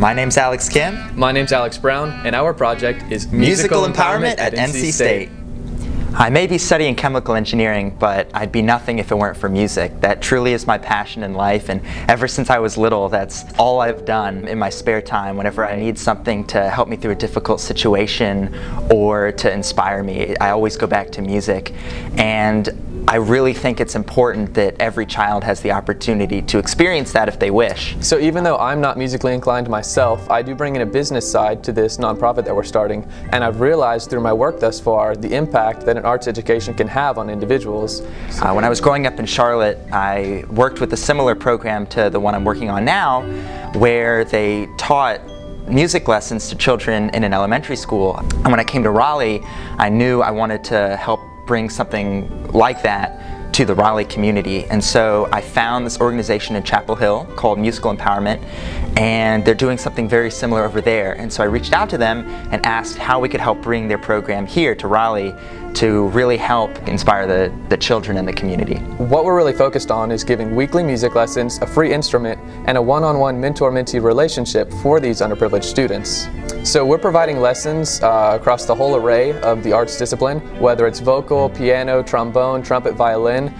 My name's Alex Kim. My name's Alex Brown, and our project is Musical, Empowerment, at NC State. I may be studying chemical engineering, but I'd be nothing if it weren't for music. That truly is my passion in life, and ever since I was little, that's all I've done in my spare time whenever I need something to help me through a difficult situation or to inspire me. I always go back to music. And I really think it's important that every child has the opportunity to experience that if they wish. So even though I'm not musically inclined myself, I do bring in a business side to this nonprofit that we're starting, and I've realized through my work thus far the impact that an arts education can have on individuals. Uh, when I was growing up in Charlotte, I worked with a similar program to the one I'm working on now, where they taught music lessons to children in an elementary school. And when I came to Raleigh, I knew I wanted to help bring something like that to the Raleigh community. And so I found this organization in Chapel Hill called Musical Empowerment, and they're doing something very similar over there. And so I reached out to them and asked how we could help bring their program here to Raleigh to really help inspire the, the children in the community. What we're really focused on is giving weekly music lessons, a free instrument, and a one-on-one mentor-mentee relationship for these underprivileged students. So we're providing lessons uh, across the whole array of the arts discipline, whether it's vocal, piano, trombone, trumpet, violin.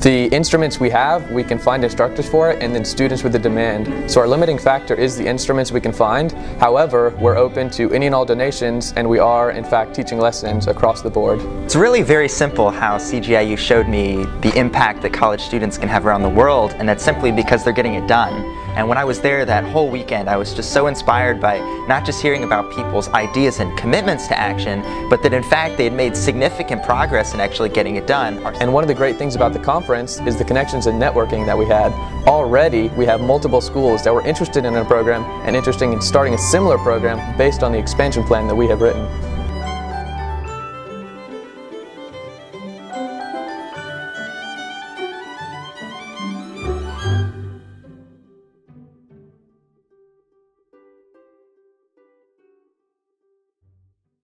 The instruments we have, we can find instructors for it, and then students with the demand. So our limiting factor is the instruments we can find. However, we're open to any and all donations, and we are, in fact, teaching lessons across the board. It's really very simple how CGIU showed me the impact that college students can have around the world, and that's simply because they're getting it done. And when I was there that whole weekend, I was just so inspired by not just hearing about people's ideas and commitments to action, but that in fact they had made significant progress in actually getting it done. And one of the great things about the conference is the connections and networking that we had. Already, we have multiple schools that were interested in our program and interested in starting a similar program based on the expansion plan that we have written.